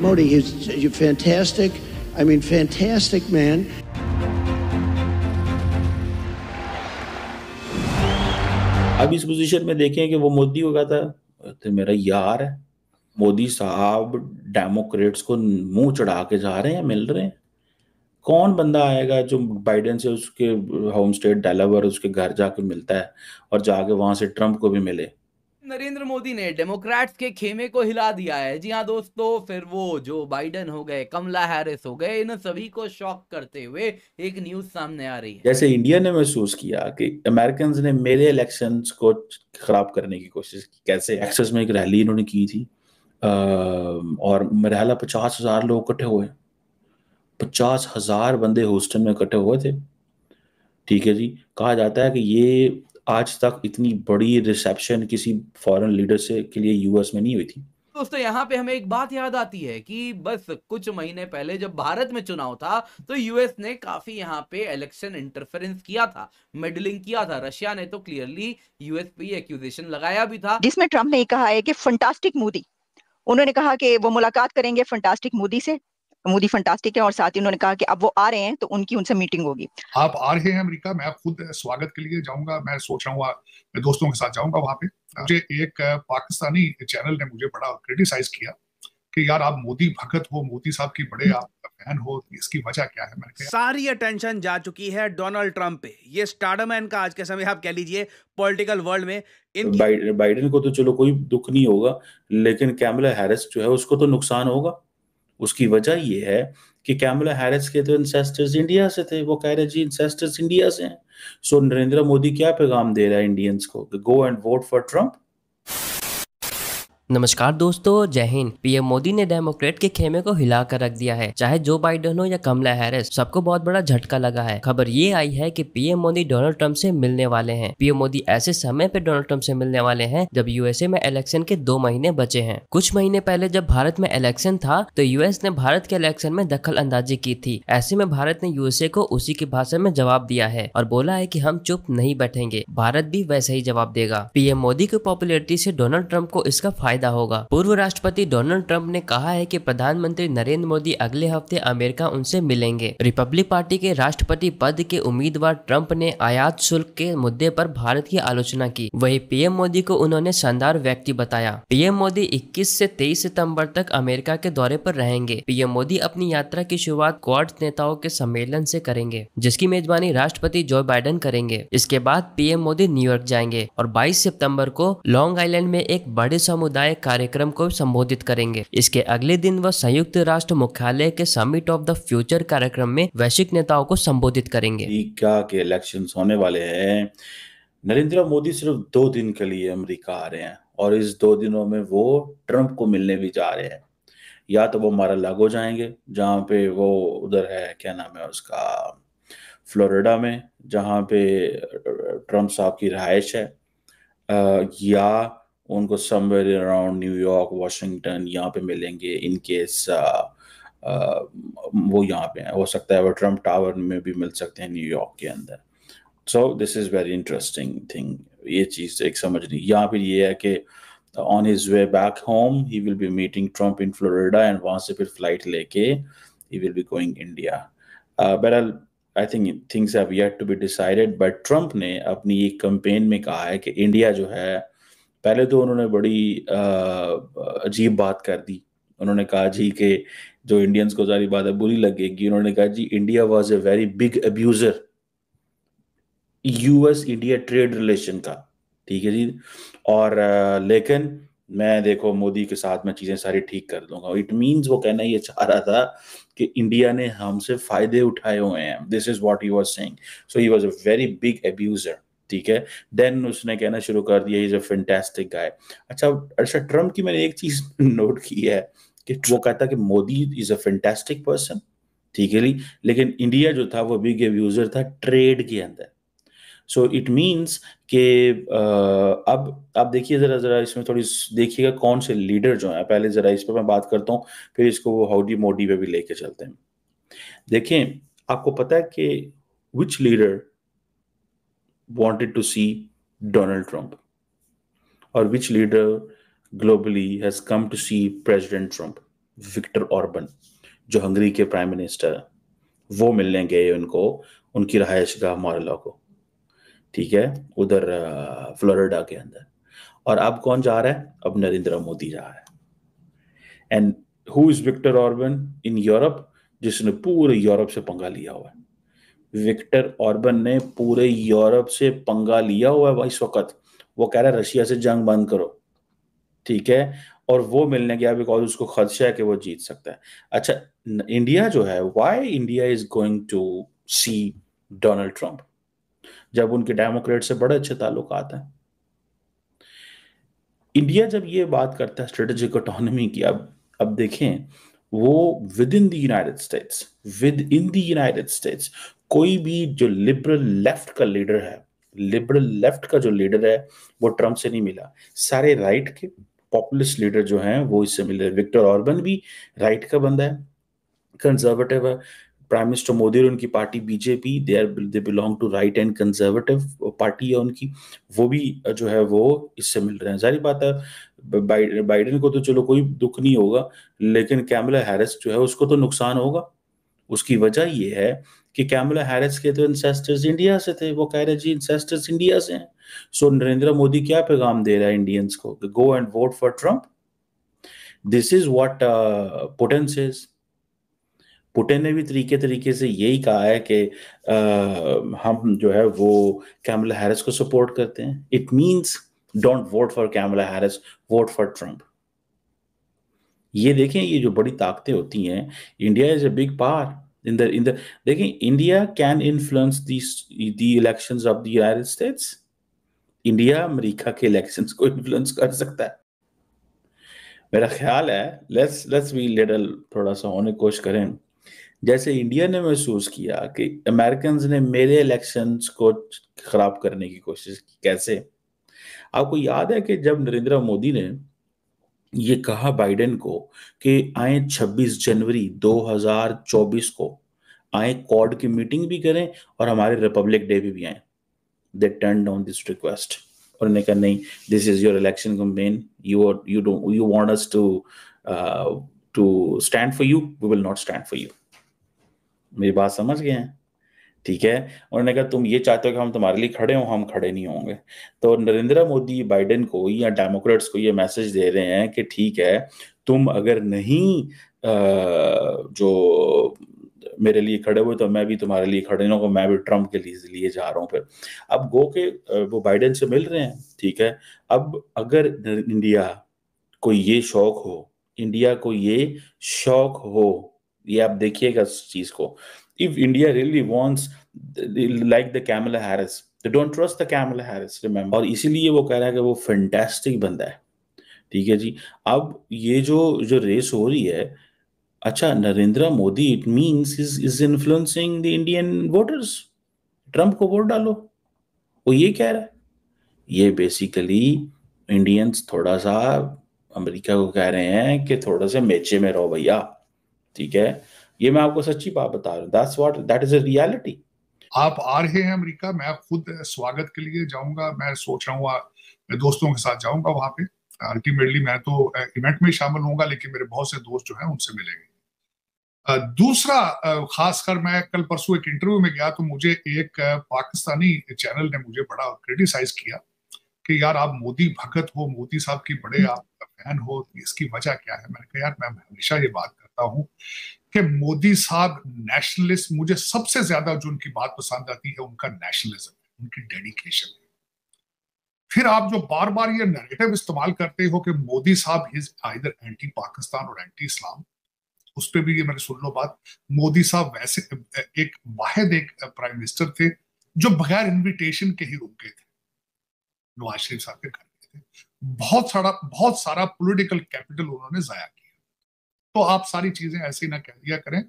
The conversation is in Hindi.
Modi, he's he's fantastic. I mean, fantastic man. अब इस पोजीशन में देखें कि वो मोदी को कहता तो मेरा यार है मोदी साहब डेमोक्रेट्स को मुँह चढ़ा के जा रहे हैं मिल रहे हैं कौन बंदा आएगा जो बाइडेन से उसके होम स्टेट डेलावर उसके घर जाके मिलता है और जाके वहाँ से ट्रंप को भी मिले नरेंद्र मोदी ने डेमोक्रेट्स के खेमे को हिला दिया है। जी हाँ दोस्तों, फिर वो जो बाइडन हो गए, कमला हैरिस हो गए, इन सभी को शॉक करते हुए एक न्यूज़ सामने आ रही है। जैसे इंडिया ने महसूस किया कि अमेरिकन ने मेरे इलेक्शन को खराब करने की कोशिश की। कैसे? एक्सेस में एक रैली इन्होंने की थी। और मेरा पचास हज़ार लोग इकट्ठे हुए पचास हज़ार बंदे होस्टन में इकट्ठे हुए थे। ठीक है जी। कहा जाता है कि ये आज तक इतनी बड़ी रिसेप्शन किसी फॉरेन लीडर से के लिए यूएस में नहीं हुई थी। दोस्तों यहाँ पे हमें एक बात याद आती है कि बस कुछ महीने पहले जब भारत में चुनाव था तो यूएस ने काफ़ी यहाँ पे इलेक्शन इंटरफेरेंस किया था मेडलिंग किया था। रशिया ने तो क्लियरली यूएस पे एक्यूजेशन लगाया भी था। जिसमें ट्रंप ने कहा है कि फंटास्टिक मोदी उन्होंने कहा कि वो मुलाकात करेंगे फंटास्टिक मोदी से। मोदी फंटास्टिक है और साथ ही उन्होंने कहा कि अब वो आ रहे हैं तो उनकी उनसे मीटिंग होगी। आप आ रहे हैं अमेरिका मैं खुद स्वागत के लिए जाऊँगा मैं सोच रहा हूँ मैं दोस्तों के साथ जाऊँगा वहाँ पे। मुझे एक पाकिस्तानी चैनल ने मुझे बड़ा क्रिटिसाइज किया कि यार आप मोदी भगत हो मोदी साहब की बड़े आप फ़ैन हो इसकी वजह क्या है? मैंने सारी अटेंशन जा चुकी है डोनाल्ड ट्रंप पे। ये स्टार्डमैन का आज के समय आप कह लीजिए पॉलिटिकल वर्ल्ड में इन बाइडेन को तो चलो कोई दुख नहीं होगा लेकिन कैमला हैरिस जो है उसको तो नुकसान होगा। उसकी वजह ये है कि कैमला हैरिस के तो इंसेस्टर्स इंडिया से थे, वो कह रहे जी इंसेस्टर्स इंडिया से हैं। सो नरेंद्र मोदी क्या पैगाम दे रहा है इंडियंस को? Go and vote for Trump नमस्कार दोस्तों, जय हिंद। पीएम मोदी ने डेमोक्रेट के खेमे को हिला कर रख दिया है। चाहे जो बाइडन हो या कमला हैरिस, सबको बहुत बड़ा झटका लगा है। खबर ये आई है कि पीएम मोदी डोनाल्ड ट्रंप से मिलने वाले हैं। पीएम मोदी ऐसे समय पे डोनाल्ड ट्रंप से मिलने वाले हैं जब यूएसए में इलेक्शन के दो महीने बचे हैं। कुछ महीने पहले जब भारत में इलेक्शन था तो यूएस ने भारत के इलेक्शन में दखल अंदाजी की थी। ऐसे में भारत ने यूएसए को उसी की भाषा में जवाब दिया है और बोला है की हम चुप नहीं बैठेंगे। भारत भी वैसे ही जवाब देगा। पीएम मोदी की पॉपुलरिटी से डोनाल्ड ट्रंप को इसका फ़ायदा फ़ायदा होगा। पूर्व राष्ट्रपति डोनाल्ड ट्रंप ने कहा है कि प्रधानमंत्री नरेंद्र मोदी अगले हफ़्ते अमेरिका उनसे मिलेंगे। रिपब्लिक पार्टी के राष्ट्रपति पद के उम्मीदवार ट्रंप ने आयात शुल्क के मुद्दे पर भारत की आलोचना की। वही पीएम मोदी को उन्होंने शानदार व्यक्ति बताया। पीएम मोदी 21 से 23 सितंबर तक अमेरिका के दौरे पर रहेंगे। पीएम मोदी अपनी यात्रा की शुरुआत क्वाड नेताओं के सम्मेलन से करेंगे, जिसकी मेजबानी राष्ट्रपति जो बाइडन करेंगे। इसके बाद पीएम मोदी न्यूयॉर्क जाएँगे और 22 सितंबर को लॉन्ग आइलैंड में एक बड़े समुदाय सामुदायिक कार्यक्रम को संबोधित करेंगे। इसके अगले दिन वह संयुक्त राष्ट्र मुख्यालय के समिट ऑफ़ द फ्यूचर कार्यक्रम में वैश्विक नेताओं को संबोधित करेंगे। क्या के इलेक्शन होने वाले हैं? नरेंद्र मोदी सिर्फ़ दो दिन के लिए अमेरिका आ रहे हैं और इस दो दिनों में वो ट्रंप को मिलने भी जा रहे हैं। या तो वो मारा लागो जाएँगे, जहाँ पे वो उधर है, क्या नाम है उसका, फ्लोरिडा में, जहाँ पे ट्रंप साहब की रहायश है। या उनको समवेयर अराउंड न्यूयॉर्क वाशिंगटन यहाँ पे मिलेंगे इन केस वो यहाँ पे हो। सकता है वो ट्रंप टावर में भी मिल सकते हैं न्यूयॉर्क के अंदर। So this is very interesting thing ये चीज़ एक समझ नहीं। यहाँ फिर ये है कि on his way back home he will be meeting Trump in Florida and वहाँ से फिर फ़्लाइट लेके he will be going India बहरहाल I think things have yet to be decided but Trump ने अपनी एक कंपेन में कहा है कि इंडिया जो है पहले तो उन्होंने बड़ी अजीब बात कर दी। उन्होंने कहा जी कि जो इंडियंस को सारी बात है, बुरी लगेगी। उन्होंने कहा जी India was a very big abuser US India trade relation का ठीक है जी? और लेकिन मैं देखो, मोदी के साथ में चीज़ें सारी ठीक कर दूँगा इट मींस वो कहना ये चाह रहा था कि इंडिया ने हमसे फ़ायदे उठाए हुए हैं। This is what he was saying so he was a very big abuser ठीक है? देन उसने कहना शुरू कर दिया इज़ अ फैंटास्टिक गाय अच्छा अच्छा ट्रंप की मैंने एक चीज़ नोट की है कि वो कहता कि Modi is a fantastic person ठीक है लेकिन इंडिया जो था, वो बिग यूज़र था ट्रेड के अंदर। सो इट मीन्स कि अब आप देखिए जरा जरा इसमें थोड़ी देखिएगा कौन से लीडर जो है। पहले जरा इस पर मैं बात करता हूँ, फिर इसको वो हाउडी मोडी पे भी लेके चलते हैं। देखें आपको पता है कि which leader wanted to see Donald Trump? Or which leader globally has come to see President Trump? Viktor Orban जो हंगरी के प्राइम मिनिस्टर है। वो मिलने गए उनको, उनकी रहायश गाह मॉरला को। ठीक है? उधर फ्लोरिडा के अंदर। और अब कौन जा रहा है? अब नरेंद्र मोदी जा रहा है। And who is Viktor Orban in Europe जिसने पूरे यूरोप से पंगा लिया हुआ है। विक्टर ऑर्बन ने पूरे यूरोप से पंगा लिया हुआ है इस वक्त। वो कह रहा है, रशिया से जंग बंद करो। ठीक है? और वो मिलने गया बिकॉज़ उसको खदशा है कि वो जीत सकता है। अच्छा इंडिया जो है why India is going to see Donald Trump जब उनके डेमोक्रेट से बड़े अच्छे ताल्लुक आते हैं। इंडिया जब ये बात करता है स्ट्रेटेजिक ऑटोनॉमी की, अब अब देखें वो within the United States within the United States कोई भी जो लिबरल लेफ़्ट का लीडर है लिबरल लेफ़्ट का जो लीडर है, वो ट्रंप से नहीं मिला। सारे राइट right के पॉपुलिस्ट लीडर जो हैं, वो इससे मिले। विक्टर ऑर्बन भी राइट right का बंदा है कंजर्वेटिव है। प्राइम मिनिस्टर मोदी और उनकी party BJP they are they belong to right and conservative party है उनकी। वो भी जो है वो इससे मिल रहे हैं। सारी बात है बाइडेन को तो चलो कोई दुख नहीं होगा, लेकिन कैमला हैरिस जो है उसको तो नुकसान होगा। उसकी वजह ये है कि कैमला हैरिस के तो इंसेस्टर्स इंडिया से थे। वो कह रहे जी इंसेस्टर्स इंडिया से हैं। सो नरेंद्र मोदी क्या पैगाम दे रहा है इंडियंस को? Go and vote for Trump this is what Putin says Putin ने भी तरीके तरीके से यही कहा है कि हम जो है वो कैमला हैरिस को सपोर्ट करते हैं। It means don't vote for Kamala Harris vote for Trump ये देखें, ये जो बड़ी ताकतें होती हैं India is a big power in the in the देखें India can influence the elections of the United States India America के इलेक्शंस को इन्फ्लुएंस कर सकता है। मेरा ख्याल है लेट्स लेट्स बी लिटल थोड़ा सा होने कोशिश करें। जैसे इंडिया ने महसूस किया कि अमेरिकन ने मेरे इलेक्शंस को खराब करने की कोशिश की कैसे? आपको याद है कि जब नरेंद्र मोदी ने ये कहा बाइडेन को कि आए 26 जनवरी 2024 को आए कॉर्ड की मीटिंग भी करें और हमारे रिपब्लिक डे भी, भी आए। They turn down this request और उन्होंने कहा नहीं this is your election campaign you you don't you want us to to stand for you we will not stand for you मेरी बात समझ गए हैं? ठीक है। उन्होंने कहा, तुम ये चाहते हो कि हम तुम्हारे लिए खड़े हो? हम खड़े नहीं होंगे। तो नरेंद्र मोदी बाइडेन को या डेमोक्रेट्स को ये मैसेज दे रहे हैं कि ठीक है, तुम अगर नहीं जो मेरे लिए खड़े हुए तो मैं भी तुम्हारे लिए खड़े नहीं मैं भी ट्रंप के लिए लिए जा रहा हूँ फिर। अब गो के वो बाइडेन से मिल रहे हैं, ठीक है। अब अगर इंडिया को ये शौक हो, इंडिया को ये शौक हो ये आप देखिएगा उस चीज़ को। If India really wants like the Kamala Harris they don't trust the Kamala Harris, remember. और इसीलिए वो कह रहा है कि वो फैंटास्टिक बंदा है। ठीक है जी? अब ये जो जो रेस हो रही है अच्छा Narendra Modi it means is is influencing the Indian voters Trump को वोट डालो। वो ये कह रहा है। ये बेसिकली इंडियंस थोड़ा सा अमेरिका को कह रहे हैं कि थोड़ा सा मेचे में रहो भैया। ठीक है? ये मैं आपको सच्ची बात बता रहा हूँ। That's what that is a reality आप आ रहे हैं अमेरिका मैं खुद स्वागत के लिए जाऊँगा मैं सोच रहा हूँ मैं दोस्तों के साथ जाऊँगा वहाँ पे। अल्टीमेटली मैं तो इवेंट में शामिल होऊँगा लेकिन मेरे बहुत से दोस्त जो हैं उनसे मिलेंगे। दूसरा खासकर मैं कल परसों एक इंटरव्यू में गया तो मुझे एक पाकिस्तानी चैनल ने मुझे बड़ा क्रिटिसाइज किया कि यार आप मोदी भगत हो मोदी साहब की बड़े आप फ़ैन हो इसकी वजह क्या है? मैंने कहा यार मैं हमेशा ये बात करता हूँ कि मोदी साहब नेशनलिस्ट मुझे सबसे ज़्यादा जो उनकी बात पसंद आती है, उनका नेशनलिज्म उनकी डेडिकेशन फिर आप जो बार बार ये नैरेटिव इस्तेमाल करते हो कि मोदी साहब इज़ आइदर एंटी पाकिस्तान और एंटी इस्लाम उस पर भी ये मैंने सुन लो बात। मोदी साहब वैसे, एक वाहिद, एक प्राइम मिनिस्टर थे, जो बगैर इनविटेशन के ही रुक गए थे। नवाज़ शरीफ साहब के घर थे। बहुत सारा बहुत सारा पॉलिटिकल कैपिटल उन्होंने जाया किया। तो आप सारी चीज़ें ऐसे ही ना दिया करें।